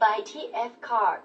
By TF card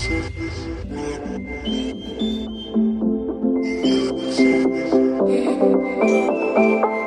Thank you.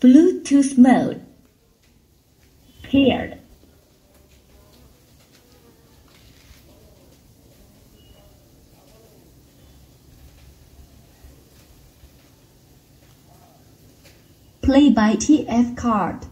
Bluetooth mode. Paired. Play by TF card.